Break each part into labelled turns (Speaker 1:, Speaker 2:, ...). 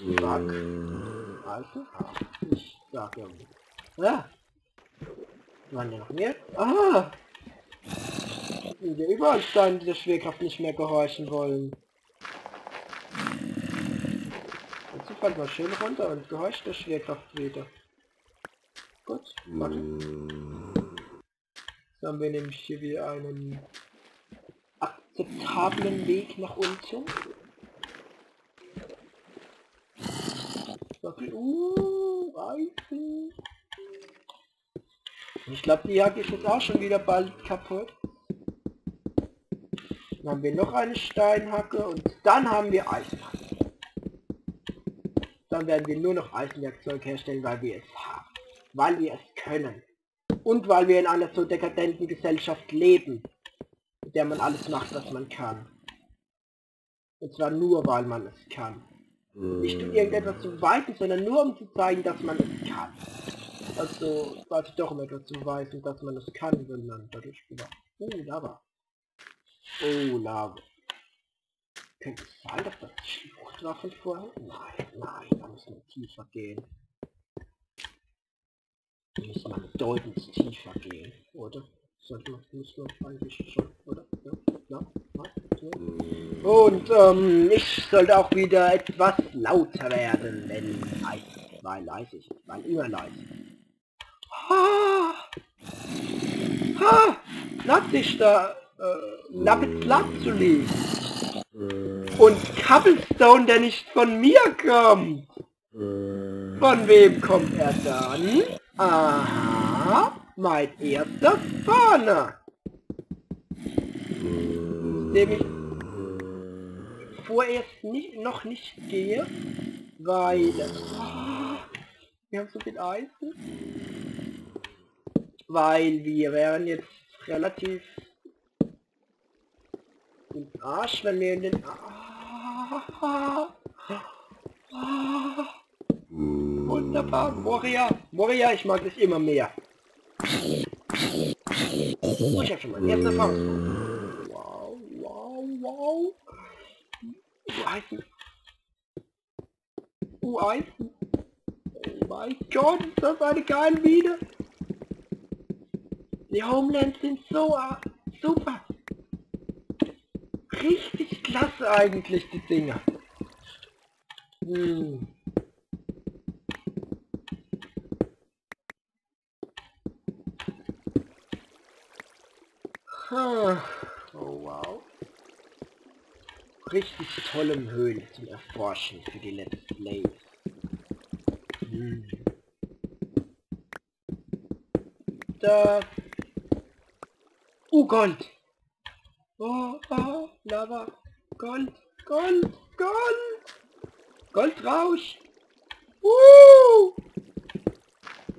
Speaker 1: Fuck. Also, ich sag irgendwie. Ja. Waren ja noch mehr? Ah! Sind ja überall Steine, die der Schwerkraft nicht mehr gehorchen wollen. Jetzt fällt mal schön runter und gehorcht der Schwerkraft wieder. Gut, warte. Jetzt haben wir nämlich hier wieder einen akzeptablen Weg nach unten. Uh, Eisen. Ich glaube, die Jagd ist jetzt auch schon wieder bald kaputt. Dann haben wir noch eine Steinhacke und dann haben wir Eisenhacke. Dann werden wir nur noch Eisenwerkzeug herstellen, weil wir es haben. Weil wir es können. Und weil wir in einer so dekadenten Gesellschaft leben, in der man alles macht, was man kann. Und zwar nur, weil man es kann. Nicht um irgendetwas zu beweisen, sondern nur um zu zeigen, dass man es kann. Also quasi doch um etwas zu beweisen, dass man es kann, wenn man dadurch bewacht. Oh, Lava. Oh, Lava. Könnte es sein, dass das die Schlucht war von vorher? Nein, nein, da muss man tiefer gehen. Da muss man bedeutend tiefer gehen, oder? Sollte man, muss man eigentlich schon, oder? Ja, ja. Und ähm, ich sollte auch wieder etwas lauter werden, wenn leise, weil leise weil immer leise. Ha! Ha! Nacktig da, äh, Lapis Lazuli. Und Cobblestone, der nicht von mir kommt. Von wem kommt er dann? Aha, mein erster Spawner. Dem ich vorerst nicht, noch nicht gehe, weil oh, wir haben so viel Eisen. Weil wir wären jetzt relativ im Arsch, wenn wir in den... Ah, ah, wunderbar, Moria. Moria, ich mag dich immer mehr. Oh, ich hab schon mal ersten Erfahrung. Wow, wow, wow. Uh, Eisen. Oh mein Gott, ist das eine geile Mine. Die Homelands sind so uh, super. Richtig klasse eigentlich, die Dinger. Hm. Oh wow. Richtig tolle Höhlen zum Erforschen für die Let's Plays. Hm. Da. Oh Gold. Oh, oh, Lava. Gold, Gold, Gold. Goldrausch. Uh.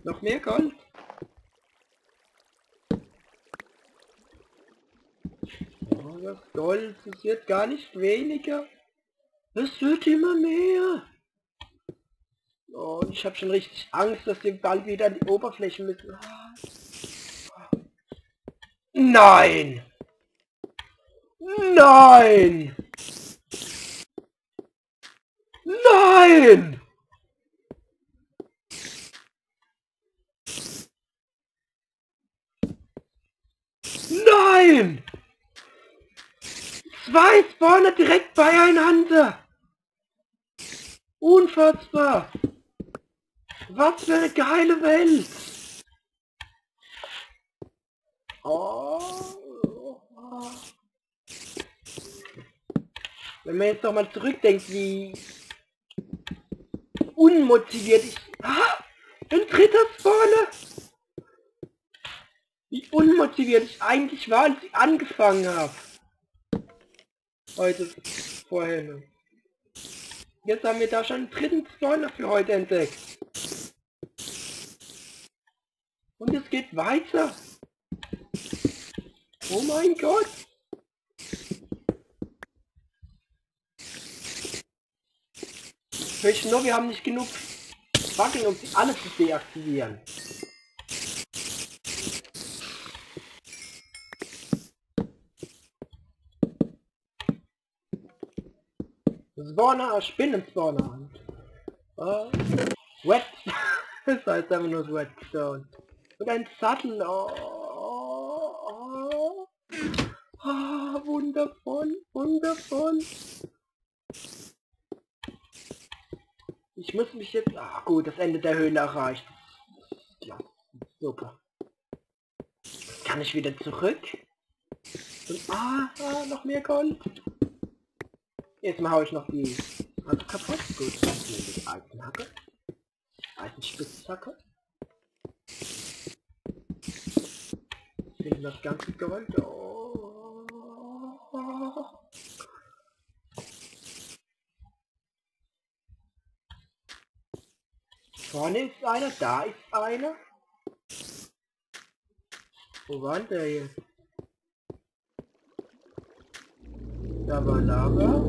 Speaker 1: Noch mehr Gold. Das Gold, es wird gar nicht weniger. Es wird immer mehr. Oh, und ich habe schon richtig Angst, dass wir bald wieder an die Oberfläche müssen. Nein! Nein! Nein! Nein! Zwei Spawner direkt beieinander! Unfassbar! Was für eine geile Welt! Oh. Wenn man jetzt noch mal zurückdenkt, wie unmotiviert ich... Ah, ein dritter Spawner! Wie unmotiviert ich eigentlich war, als ich angefangen habe. Heute, vorher. Jetzt haben wir da schon einen dritten Spawner für heute entdeckt. Und es geht weiter. Oh mein Gott. Ich nur, wir haben nicht genug Fackeln, um sie alles zu deaktivieren. Spawner, Spinnen-Spawner. Uh, wet. das heißt einfach nur Wetstone. Und ein Sattel. Oh, oh, oh, wundervoll, wundervoll. Ich muss mich jetzt... Ah gut, das Ende der Höhle erreicht. Ja, super. Kann ich wieder zurück? Und, ah, ah, noch mehr Gold. Jetzt mal hau ich noch die Hand kaputt. Gut, das ist die Eisenhacke. Eisenspitzhacke. Finden das ganze Gold. Oh. Vorne ist einer, da ist einer. Wo war der jetzt? Da war Lava.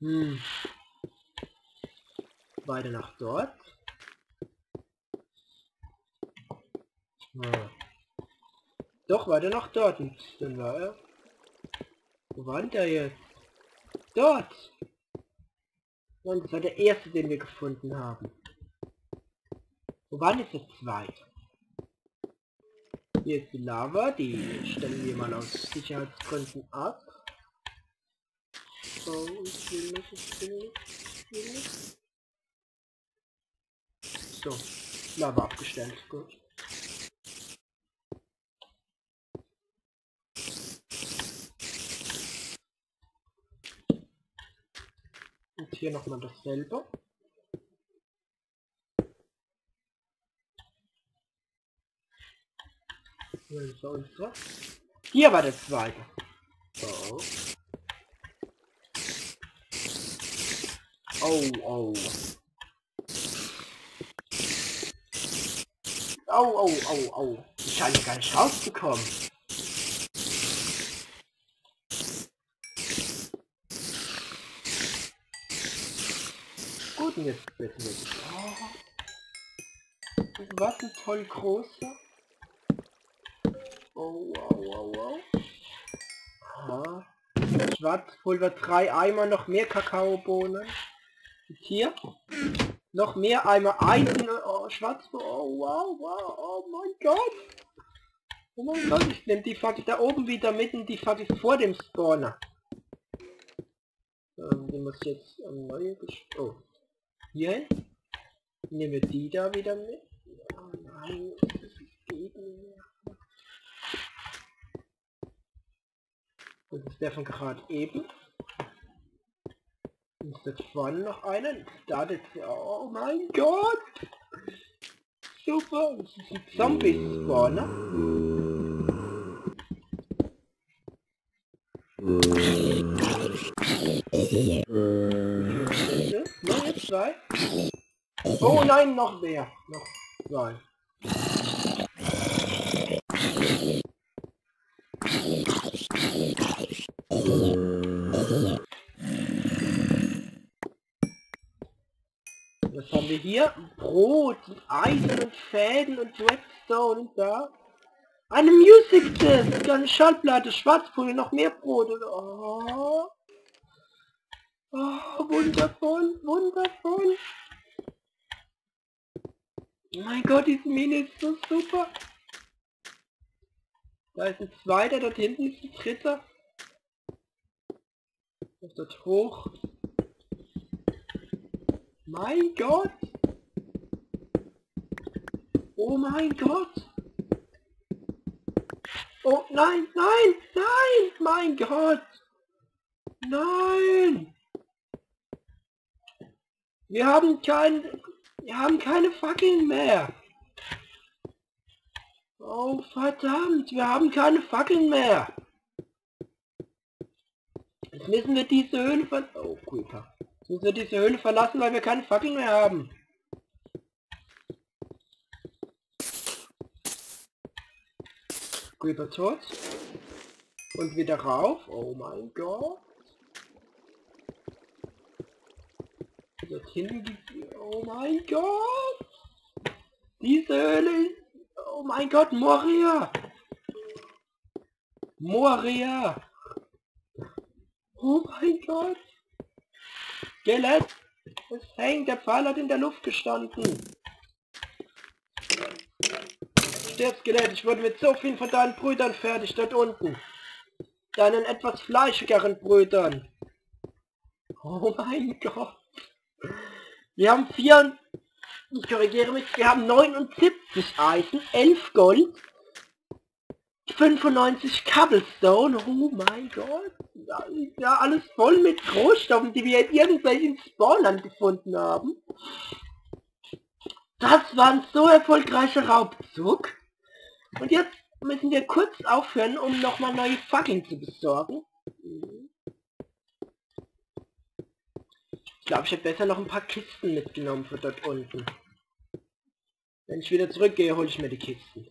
Speaker 1: Hm. Weiter nach dort. Ah. Doch, weiter nach dort. Und dann war er. Wo war der jetzt? Dort! Und das war der erste, den wir gefunden haben. Wo war denn jetzt der zweite? Hier ist die Lava, die stellen wir mal aus Sicherheitsgründen ab. So, ich will nicht, ich. So, Lava abgestellt, gut. Und hier nochmal dasselbe. Hier war der zweite. So. Oh, oh. Oh, oh, oh, oh. Ich scheine gar nicht rauszukommen. Gut, jetzt wissen wir. Oh. Was ein toll großer. Oh, wow, wow, wow. Aha. Schwarzpulver, drei Eimer, noch mehr Kakaobohnen. Und hier noch mehr Eimer Eisen, oh, Schwarzpulver, oh wow, wow, oh mein Gott. Oh mein Gott, ich nehme die Fackel da oben wieder mit und die Fackel vor dem Spawner. Ähm, die muss jetzt am neue Oh. Hier hin. Nehmen wir die da wieder mit. Oh nein, das geht nicht Das ist der von gerade eben. Und jetzt vorne noch einen. Da das. Oh mein Gott! Super! Das ist ein Zombie-Spawner. Noch jetzt zwei. Oh nein, noch mehr. Noch zwei. Was haben wir hier? Brot, Eisen und Fäden und Redstone und da. Eine Music Disc, eine Schallplatte, Schwarzpulver, noch mehr Brot. Und, oh. oh, wundervoll, wundervoll. Mein Gott, diese Mine ist so super. Da ist ein zweiter, dort hinten ist ein dritter. Das dort hoch. Mein Gott! Oh mein Gott! Oh nein, nein, nein! Mein Gott! Nein! Wir haben kein... Wir haben keine Fackeln mehr! Oh, verdammt, wir haben keine Fackeln mehr. Müssen wir diese Höhle ver... Oh, Creeper. Jetzt müssen wir diese Höhle verlassen, weil wir keine Fackeln mehr haben. Creeper tot. Und wieder rauf. Oh mein Gott. Dort hinten gibt Oh mein Gott. Diese Höhle ist Oh mein Gott, Moria! Moria! Oh mein Gott! Skelett! Es hängt, der Pfeil hat in der Luft gestanden. Stirb, Skelett, ich wurde mit so vielen von deinen Brüdern fertig dort unten. Deinen etwas fleischigeren Brüdern. Oh mein Gott. Wir haben vier, ich korrigiere mich, wir haben 79 Eisen, 11 Gold, 95 Cobblestone, oh mein Gott. Ja, ja, alles voll mit Rohstoffen, die wir in irgendwelchen Spawnern gefunden haben. Das war ein so erfolgreicher Raubzug. Und jetzt müssen wir kurz aufhören, um nochmal neue Fackeln zu besorgen. Ich glaube, ich hätte besser noch ein paar Kisten mitgenommen für dort unten. Wenn ich wieder zurückgehe, hole ich mir die Kisten.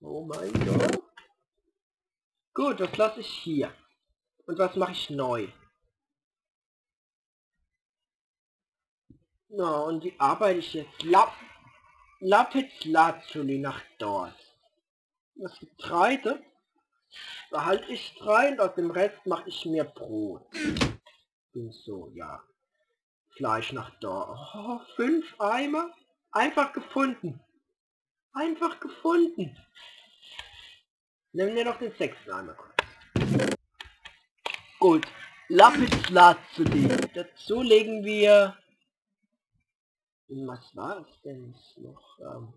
Speaker 1: Oh mein Gott. Gut, das lasse ich hier. Und was mache ich neu? Na, und wie arbeite ich jetzt? Lap Lapis Lazuli nach dort. Das Getreide behalte ich drei und aus dem Rest mache ich mir Brot. Und so, ja. Fleisch nach dort. Oh, fünf Eimer? Einfach gefunden. Einfach gefunden. Nehmen wir noch den sechsten Eimer kurz. Gut. Lapis Lazuli. Dazu legen wir was war es denn noch? Ähm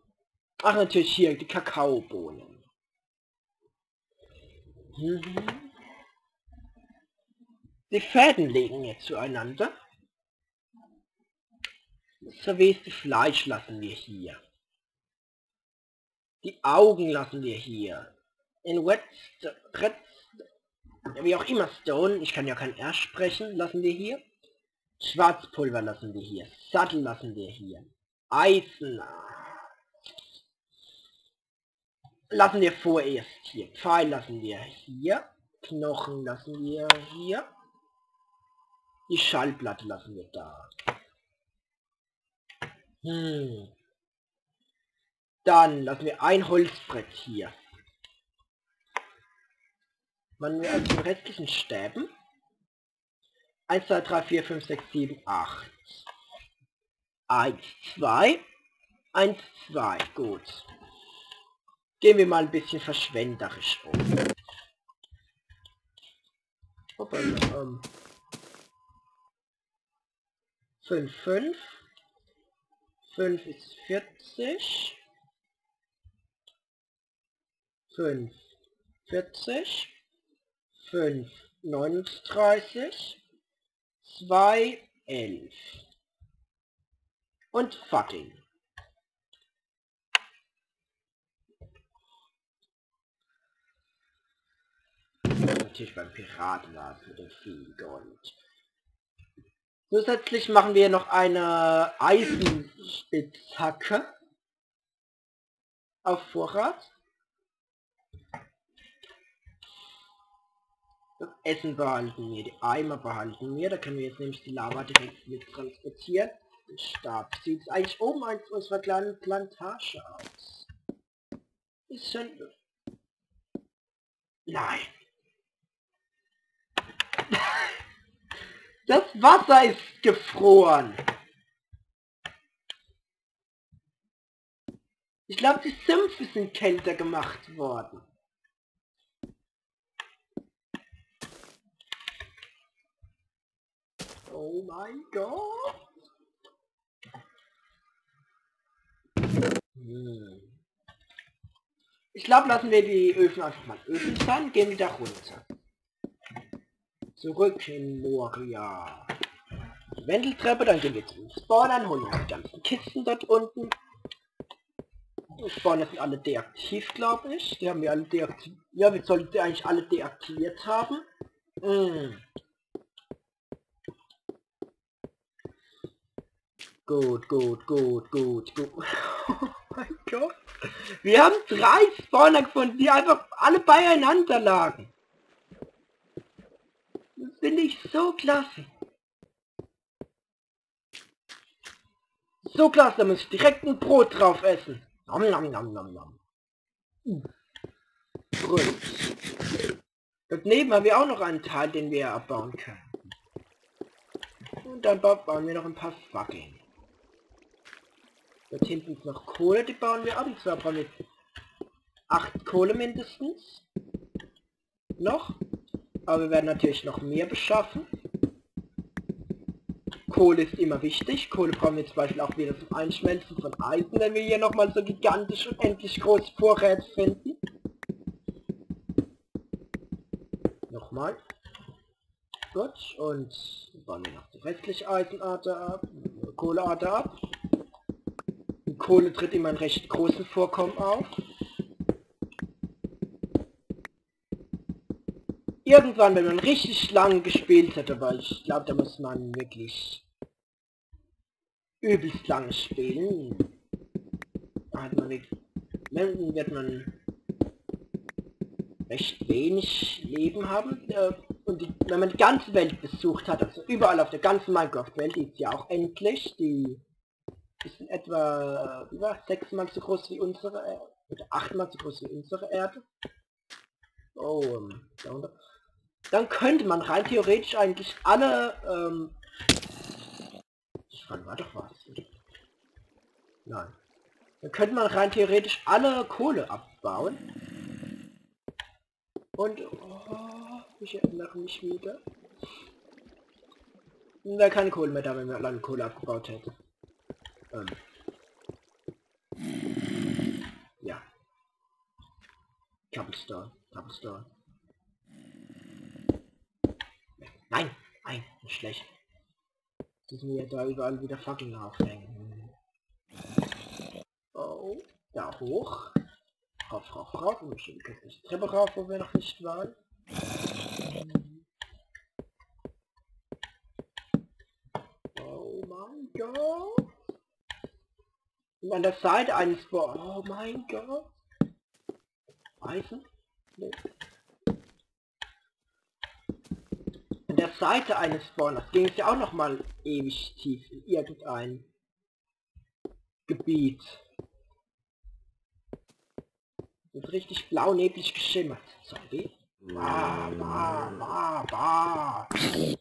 Speaker 1: Ach, natürlich hier, die Kakaobohnen. Mhm. Die Fäden legen jetzt zueinander. Das verweste Fleisch lassen wir hier. Die Augen lassen wir hier. In Red, wie auch immer Stone, ich kann ja kein R sprechen, lassen wir hier. Schwarzpulver lassen wir hier. Sattel lassen wir hier. Eisen. Lassen wir vorerst hier. Pfeil lassen wir hier. Knochen lassen wir hier. Die Schallplatte lassen wir da. Hm. Dann lassen wir ein Holzbrett hier. Machen wir also den restlichen Stäben. 1, 2, 3, 4, 5, 6, 7, 8. 1, 2. 1, 2. Gut. Gehen wir mal ein bisschen verschwenderisch um. Hoppala, ähm. 5, 5. 5 ist 40. 5, 40. 5, 39. 2, 11. Und fucking. Natürlich beim Piraten war es mit dem viel Gold. Zusätzlich machen wir noch eine Eisenspitzhacke auf Vorrat. Essen behalten wir, die Eimer behalten wir. Da können wir jetzt nämlich die Lava direkt mit transportieren. Den Stab sieht eigentlich oben als unserer kleinen Plantage aus. Ist schon... Nein. Das Wasser ist gefroren. Ich glaube, die Sümpfe sind kälter gemacht worden. Oh mein Gott. Hm. Ich glaube, lassen wir die Öfen einfach mal Öfen sein, gehen wieder runter. Zurück in Moria. Die Wendeltreppe, dann gehen wir zum Spawn an, holen die ganzen Kisten dort unten. Die Spawner sind alle deaktiv, glaube ich. Die haben wir alle deaktiviert. Ja, wir sollten die eigentlich alle deaktiviert haben. Hm. Gut, gut, gut, gut, gut. Oh mein Gott. Wir haben drei Spawner gefunden, die einfach alle beieinander lagen. Das finde ich so klasse. So klasse, da muss ich direkt ein Brot drauf essen. Nom, nom, nom, nom, nom. Brot. Dort neben haben wir auch noch einen Teil, den wir abbauen können. Und dann bauen wir noch ein paar Fackeln. Dort hinten ist noch Kohle, die bauen wir ab. Und zwar brauchen wir 8 Kohle mindestens. Noch. Aber wir werden natürlich noch mehr beschaffen. Kohle ist immer wichtig. Kohle brauchen wir zum Beispiel auch wieder zum Einschmelzen von Eisen, wenn wir hier nochmal so gigantisch und endlich große Vorräte finden. Nochmal. Gut, und bauen wir noch die restliche Eisenader ab, Kohleader ab. Kohle tritt immer in recht großen Vorkommen auf. Irgendwann, wenn man richtig lang gespielt hat, aber ich glaube, da muss man wirklich übelst lange spielen. Hat man dann wird man recht wenig Leben haben. Und die, wenn man die ganze Welt besucht hat, also überall auf der ganzen Minecraft-Welt, die ist ja auch endlich, die ist in etwa über sechsmal so groß wie unsere Erde, oder achtmal so groß wie unsere Erde. Oh, ähm, dann könnte man rein theoretisch eigentlich alle, ähm, war doch was? Nein. Dann könnte man rein theoretisch alle Kohle abbauen. Und, oh, ich erinnere mich wieder. Wäre keine Kohle mehr da, wenn wir alle Kohle abgebaut hätten. Ähm. Ja. Cobblestone, Cobblestone. Nein, nein, nicht schlecht. Müssen wir da überall wieder Fackeln aufhängen. Oh, da hoch. Rauf, rauf, rauf. Und schon die Treppe rauf, wo wir noch nicht waren. Oh mein Gott. Und an der Seite eines... Oh mein Gott. Eisen? Nee. der Seite eines Spawners ging es ja auch noch mal ewig tief in irgendein Gebiet. Wird richtig blau neblig geschimmert. Zombie. Bah, bah, bah, bah.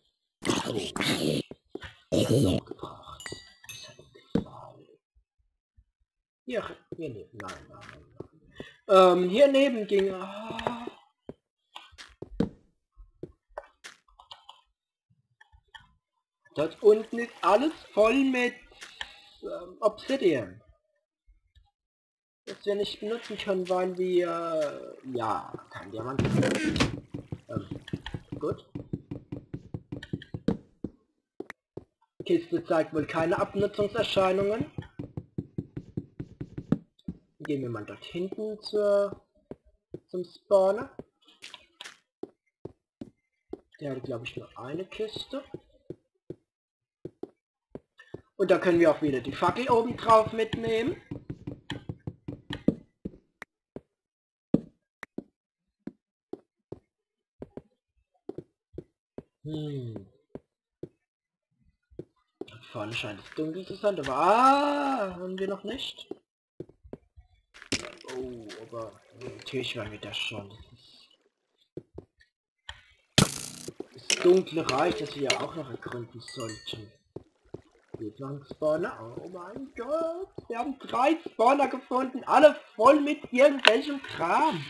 Speaker 1: Oh. Hier, hier neben, nein, nein, nein. Ähm, hier neben ging... Ah, Dort unten ist alles voll mit ähm, Obsidian. Das wir nicht benutzen können, weil wir... Äh, ja, kein Diamant. Ähm, gut. Kiste zeigt wohl keine Abnutzungserscheinungen. Gehen wir mal dort hinten zur, zum Spawner. Der hat glaube ich nur eine Kiste. Und da können wir auch wieder die Fackel oben drauf mitnehmen. Hm. Vorne scheint es dunkel zu sein, aber ah, haben wir noch nicht. Aber natürlich waren wir das schon. Das, Dunkle reicht, das wir auch noch ergründen sollten. Spawner. Oh mein Gott. Wir haben drei Spawner gefunden. Alle voll mit irgendwelchem Kram.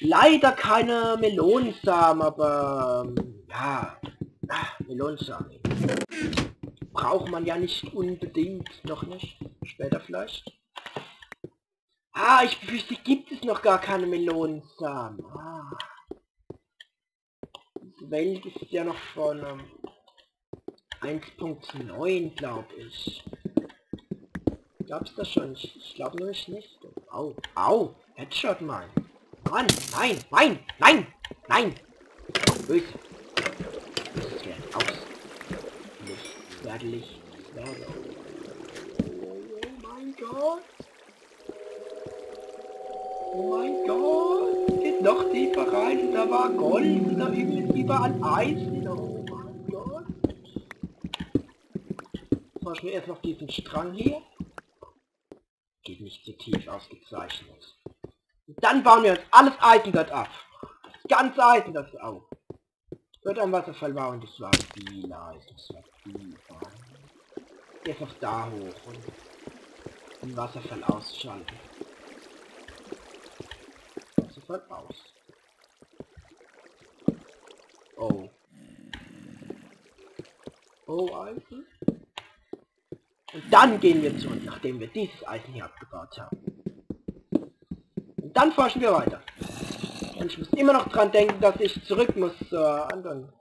Speaker 1: Leider keine Melonensamen, aber... Ja. Ach, Melonensamen. Braucht man ja nicht unbedingt. Noch nicht. Später vielleicht. Ah, ich befürchte, gibt es noch gar keine Melonensamen. Ah. Die Welt ist ja noch von... Ähm, 1.9, glaube ich. Gab's das schon? Ich, ich glaube nämlich nicht. Au, au, Headshot mal. Mann, nein, nein, nein, nein. Das wird aus. Licht, werde Licht, werde. Oh mein Gott. Noch rein. Da war Gold. Da überall Eisen. erforschen wir erst noch diesen Strang hier. Geht nicht so tief ausgezeichnet. Und dann bauen wir uns alles Eisen dort ab. Das ganze Eisen das auf. dort am Wasserfall war und es war viel leise. Es war viel fein. Jetzt auch da hoch und den Wasserfall ausschalten. Wasserfall aus. Oh. Oh, Eisen. Und dann gehen wir zurück, nachdem wir dieses Eisen hier abgebaut haben. Und dann forschen wir weiter. Und ich muss immer noch dran denken, dass ich zurück muss zur anderen